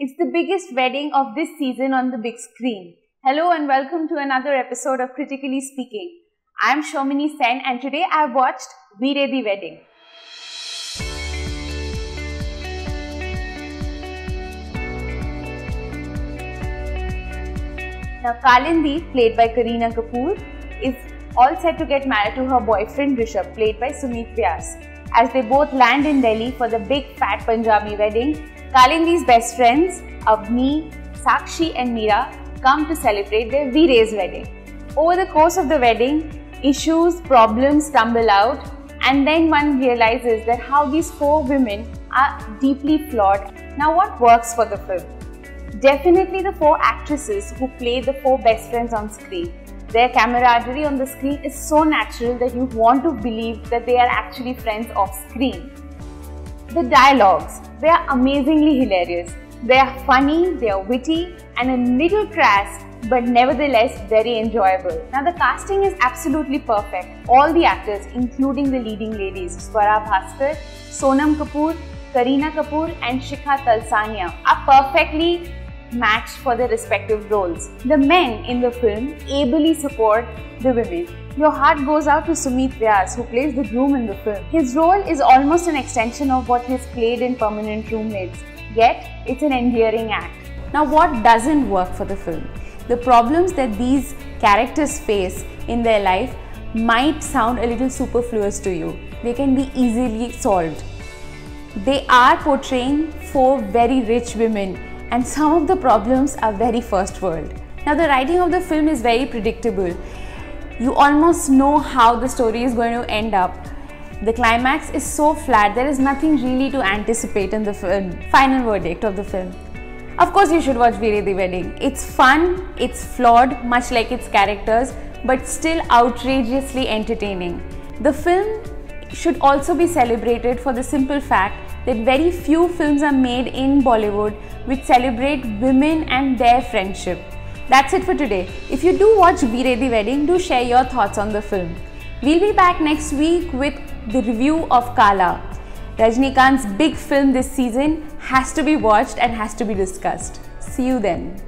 It's the biggest wedding of this season on the big screen. Hello and welcome to another episode of Critically Speaking. I'm Shomini Sen and today I've watched Veere Di Wedding. Now Kalindi, played by Kareena Kapoor, is all set to get married to her boyfriend Rishabh, played by Sumit Vyas. As they both land in Delhi for the big fat Punjabi wedding, Kalindi's best friends, Avni, Sakshi and Meera come to celebrate their Veere's wedding. Over the course of the wedding, issues, problems stumble out and then one realizes that how these four women are deeply flawed. Now what works for the film? Definitely the four actresses who play the four best friends on screen. Their camaraderie on the screen is so natural that you want to believe that they are actually friends off screen. The dialogues, they are amazingly hilarious. They are funny, they are witty, and a little crass, but nevertheless very enjoyable. Now, the casting is absolutely perfect. All the actors, including the leading ladies, Swara Bhasker, Sonam Kapoor, Kareena Kapoor, and Shikha Talsania, are perfectly matched for their respective roles. The men in the film ably support the women. Your heart goes out to Sumit Vyas, who plays the groom in the film. His role is almost an extension of what he has played in Permanent Roommates, yet it's an endearing act. Now, what doesn't work for the film? The problems that these characters face in their life might sound a little superfluous to you. They can be easily solved. They are portraying four very rich women and some of the problems are very first world. Now, the writing of the film is very predictable. You almost know how the story is going to end up. The climax is so flat, there is nothing really to anticipate in the film, uh, final verdict of the film. Of course, you should watch Veere Di Wedding. It's fun, it's flawed, much like its characters, but still outrageously entertaining. The film should also be celebrated for the simple fact that very few films are made in Bollywood which celebrate women and their friendship. That's it for today. If you do watch Veere Di Wedding, do share your thoughts on the film. We'll be back next week with the review of Kaala. Rajnikant's big film this season has to be watched and has to be discussed. See you then.